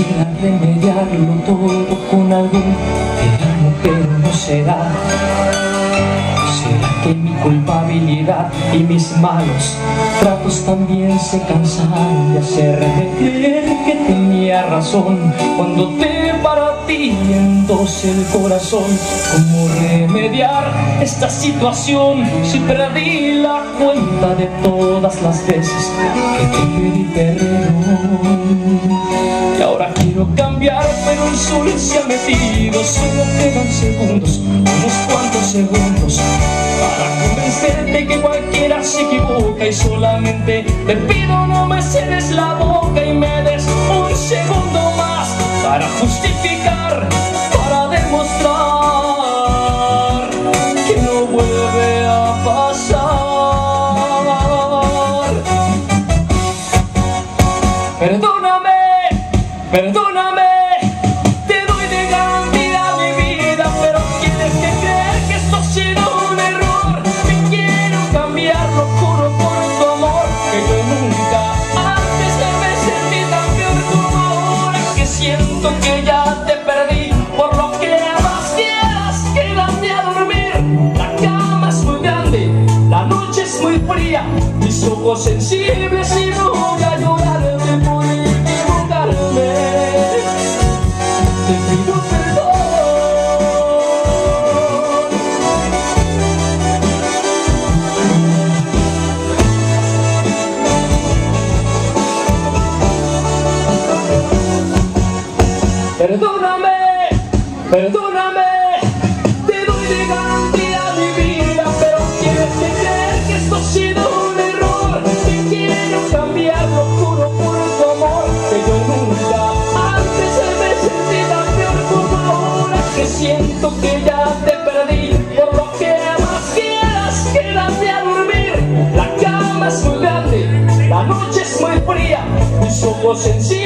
Quisiera remediarlo todo con algún amo pero no será. ¿Será que mi culpabilidad y mis malos tratos también se cansan de hacerme creer que tenía razón cuando te dos el corazón ¿Cómo remediar esta situación si perdí la cuenta de todas las veces que te pedí perdón? Y ahora quiero cambiar pero el sol se ha metido Solo quedan segundos, unos cuantos segundos para convencerte que cualquiera se equivoca y solamente te pido no me cedes la boca y me des un segundo más para justificar, que no vuelve a pasar. Perdóname, perdóname. que ya te perdí fría Mis ojos sensibles y no voy a llorarte por equivocarme. Te pido perdón. Perdóname, perdóname, siento que ya te perdí. Por lo que más quieras, quédate a dormir. La cama es muy grande, la noche es muy fría, mis ojos sensibles